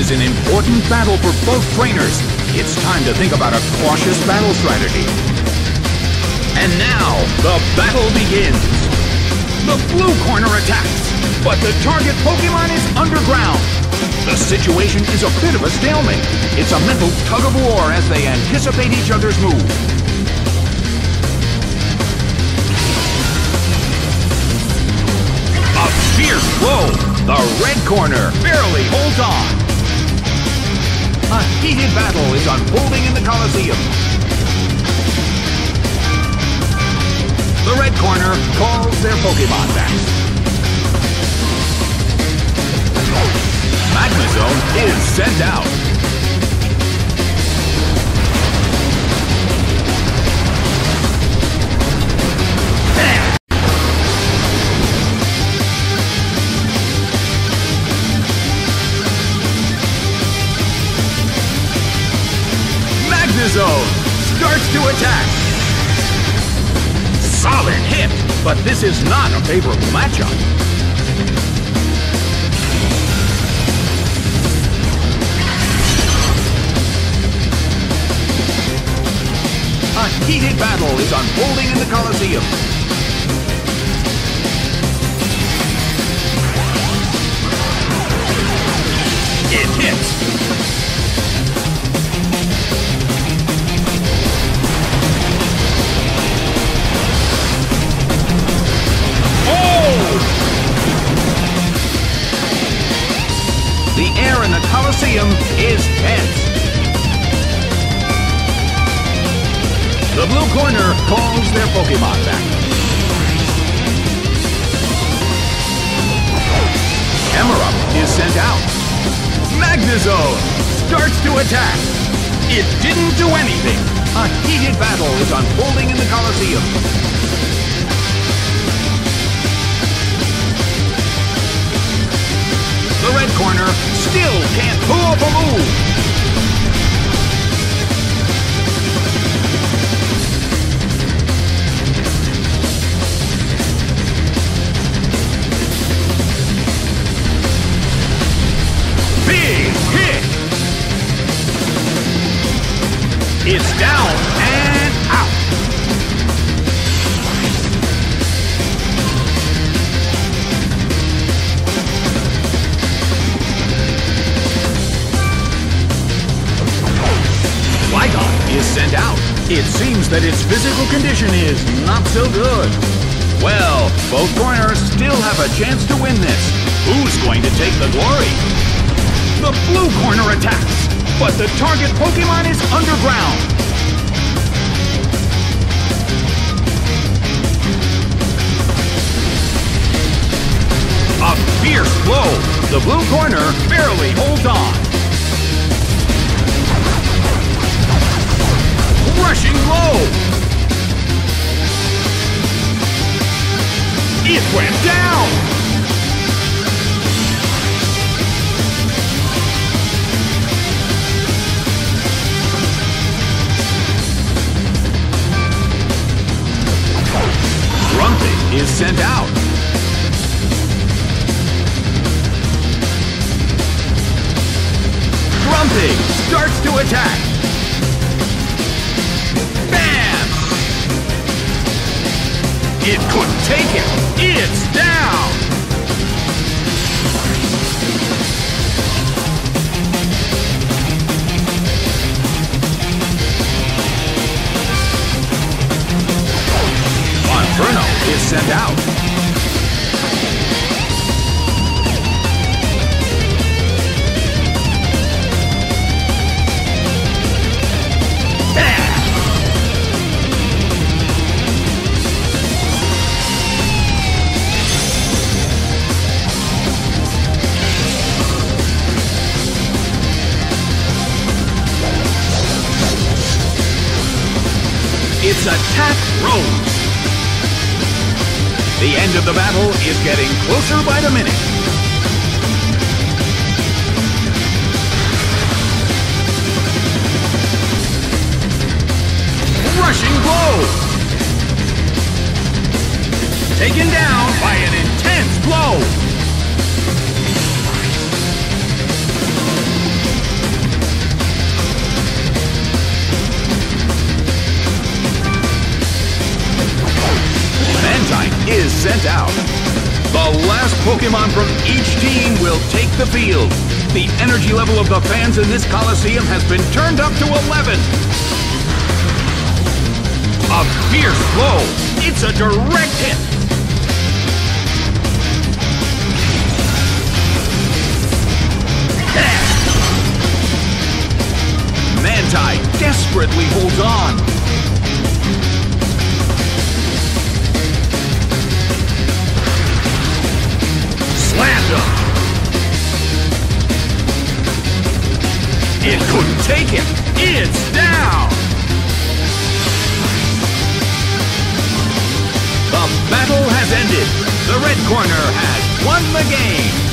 Is an important battle for both trainers. It's time to think about a cautious battle strategy. And now, the battle begins. The blue corner attacks, but the target Pokemon is underground. The situation is a bit of a stalemate. It's a mental tug of war as they anticipate each other's move. A fierce blow. The red corner barely holds on. A heated battle is unfolding in the Colosseum. The red corner calls their Pokemon back. Magnezone is sent out. Magnezone starts to attack. Solid hit, but this is not a favorable matchup. A heated battle is unfolding in the Colosseum. It hits. Pokemon back. Camerupt is sent out. Magnezone starts to attack. It didn't do anything. A heated battle is unfolding in the Colosseum. The red corner still can't pull off a move. It's down and out. Flygon is sent out. It seems that its physical condition is not so good. Well, both corners still have a chance to win this. Who's going to take the glory? The blue corner attacks, but the target Pokemon is underground. A fierce blow. The blue corner barely holds on. Rushing low. It went down. Attack. Bam! It couldn't take it. It's attack rose. The end of the battle is getting closer by the minute. Rushing blow! Taken down by an intense blow! Sent out. The last Pokemon from each team will take the field. The energy level of the fans in this Coliseum has been turned up to 11. A fierce blow. It's a direct hit. It couldn't take him. It's down. The battle has ended. The red corner has won the game.